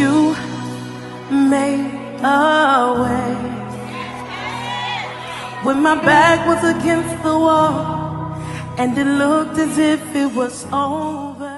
you made a way. When my back was against the wall and it looked as if it was over.